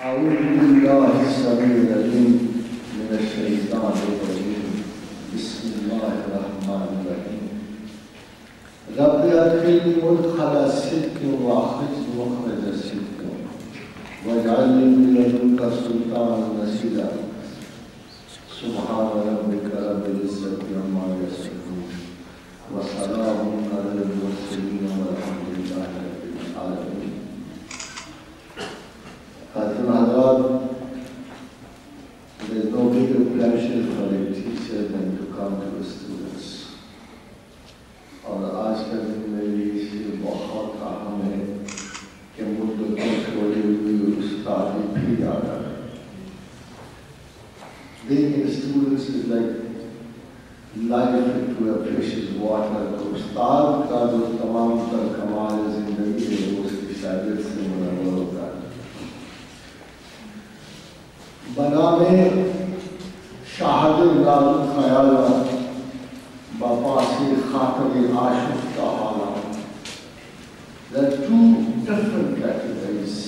أعوذ بالله السميع العليم من الشيطان الرجيم. بسم الله الرحمن الرحيم. رب أدخلني مدخل صدق وأخرجني مخرج صدق. واجعلني من لدنك سلطانا نصيرا. سبحان ربك رب العزة عما يصفون. وسلام على المرسلين والحمد لله رب العالمين. Being a student is like life into a precious water. تو استاد کا جو تمام تر کمال زندگی ہے وہ اس کی شاگرد سے منور ہوتا ہے بنام شاہد خیال باپا سے خاطر عاشق کا حالہ There are two different categories.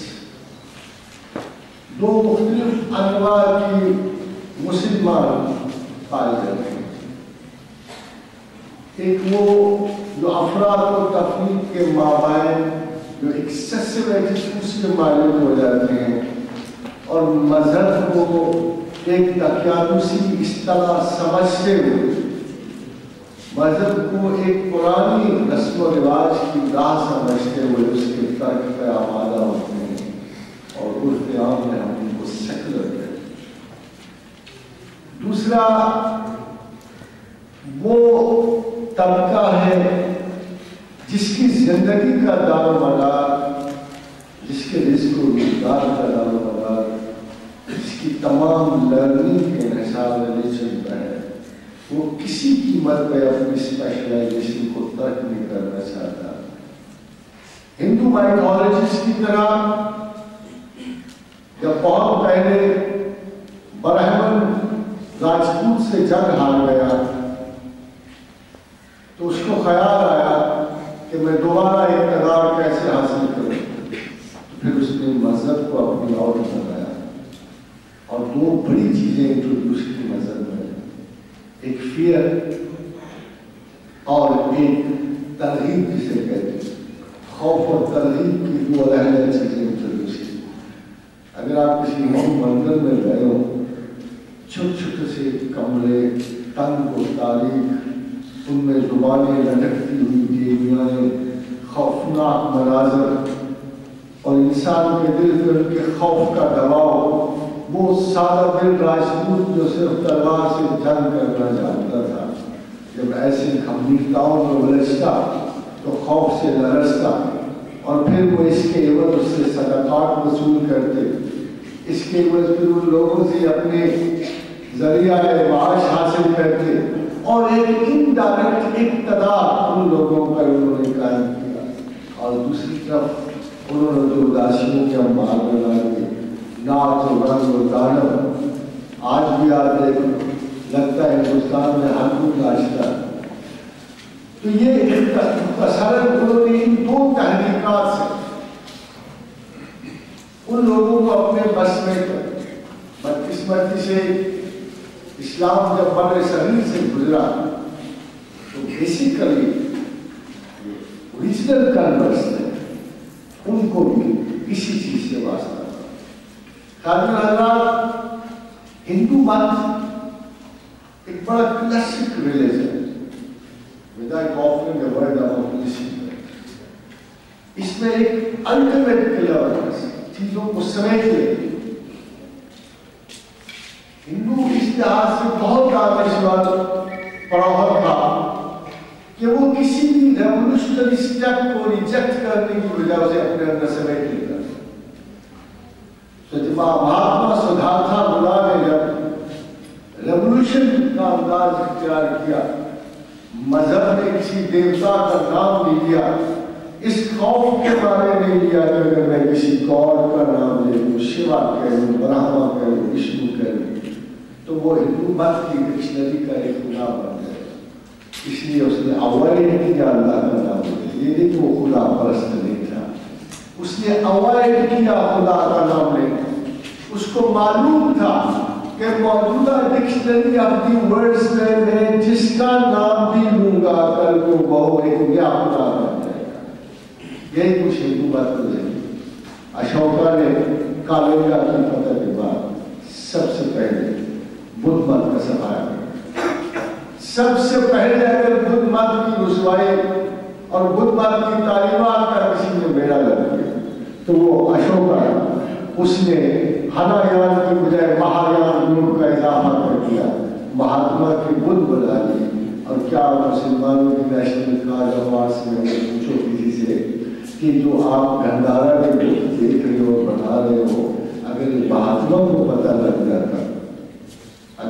دو مختلف انواع کی مسلمان پائے جاتے ہیں ایک وہ جو افراد و تفریح کے مابین جو ایکسیسو ایٹیٹیوڈس کے مالک ہو جاتے ہیں اور مذہب کو ایک تقیانوسی اصطلاح سمجھتے ہوئے مذہب کو ایک پرانی رسم و رواج کی راہ سمجھتے ہوئے اس کے ترک پہ آمادہ ہوتے ہیں اور عرف عام میں ہم ان کو سیکولر کہتے ہیں دوسرا وہ طبقہ ہے جس کی زندگی کا دار و مدار جس کے رزق و روزگار کا دار و مدار جس کی تمام لرننگ کے حساب میں چلتا ہے۔ وہ کسی قیمت پہ اپنی اسپیشلائزیشن کو ترک نہیں کرنا چاہتا۔ ہندو مائنالوجسٹ کی طرح جب بہت پہلے برہمن راجپوت سے جنگ ہار گیا تو اس کو خیال آیا کہ میں دوبارہ اقتدار کیسے حاصل کروں پھر اس نے مذہب کو اپنی اور بنایا اور دو بڑی چیزیں انٹروڈیوس کی مذہب میں ایک فیئر اور ایک ترغیب جسے کہتے ہیں خوف اور ترغیب کی دو الگ الگ چیزیں انٹروڈیوس کی اگر آپ کسی ہوم مندر میں گئے ہو چھوٹے چھوٹے سے کمرے تنگ و تاریخ ان میں زبانیں لٹکتی ہوئی دیویاں خوفناک مناظر اور انسان کے دل میں ان کے خوف کا دباؤ وہ سادہ دل راجپوت جو صرف تلوار سے جنگ کرنا چاہتا تھا جب ایسے گھمبیرتاؤں میں الجھتا تو خوف سے لرزتا اور پھر وہ اس کے عوض اس سے صدقات وصول کرتے اس کے عوض پھر ان لوگوں سے اپنے ذریعہ معاش حاصل کرتے اور ایک انڈائریکٹ اقتدار ان لوگوں پر انہوں نے قائم کیا۔ اور دوسری طرف انہوں نے جو اداسیوں کے امبار بنا دیے ناچ و رنگ و دانو آج بھی آپ دیکھو لگتا ہے ہندوستان میں ہر کوئی ناچتا تو یہ مختصراً انہوں نے ان دو تحریکات سے ان لوگوں کو اپنے بس میں بدقسمتی سے اسلام جب بر صغیر سے گزرا، تو بیسیکلی اوریجنل کنورس نے ان کو بھی اسی چیز سے واسطہ۔ خاطر حضرات، ہندو مت، ایک بڑا classic religion without offering a word of opposition اس میں ایک الٹیمیٹ کلیئرنس چیزوں کو سمیٹ لے ہندو اس لحاظ سے بہت دانشور پڑھا تھا کہ وہ کسی بھی ریولوشنری سٹیپ کو ریجیکٹ کرنے کی وجہ سے اپنے اندر سمیٹ لیتا تو جب مہاتما سدھارتھا بلا نے جب ریولوشن کا انداز اختیار کیا، مذہب نے کسی دیوتا کا نام نہیں لیا، اس خوف کے بارے میں لیا کہ اگر میں کسی گاڈ کا نام لے لوں، شیوا کہوں برہما کہوں وشنو کہوں تو وہ ہندو مت کی ڈکشنری کا ایک خدا بن اس لیے اس نے اللہ کا نام یہ نہیں کہ وہ خدا پرست نہیں تھا۔ اس نے خدا کا نام اس کو معلوم تھا کہ موجودہ ڈکشنری آف دی ورڈز میں میں جس کا نام بھی لوں گا، کل کو وہ ایک نیا پورا بن جائے گا۔ یہی کچھ ہندو بات تو اشوکا نے کالنگا کی فتح کے بعد سب سے پہلے بدھ مت کا سفایا سب سے پہلے اگر بدھ مت کی رسوائی اور بدھ مت کی تعلیمات کا کسی نے میرا لگ تو وہ اشوکا اس نے ہنا ہنایان کی بجائے مہایان گروپ کا اضافہ کر دیا۔ مہاتما کی بدھ بنا دی اور کیا مسلمانوں کی نیشنل کاج آواز میں پوچھو کسی سے کہ جو آپ گندارا کے بدھ دیکھ رہے ہو، بنا رہے ہو، اگر یہ مہاتما کو پتہ لگ جاتا۔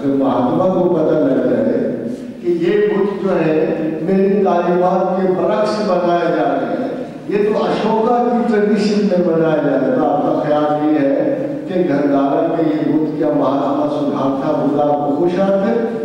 جو مہاتما کو پتہ لگتا ہے کہ یہ بدھ جو ہے، میری تعلیمات کے برعکس بنایا جا رہا ہے۔ یہ تو اشوکا کی ٹریڈیشن میں بنایا جا رہا ہے۔ آپ کا خیال یہ ہے کہ گھردارہ میں یہ بدھ کیا مہاتما سدھارتھا بدھا خوش آتے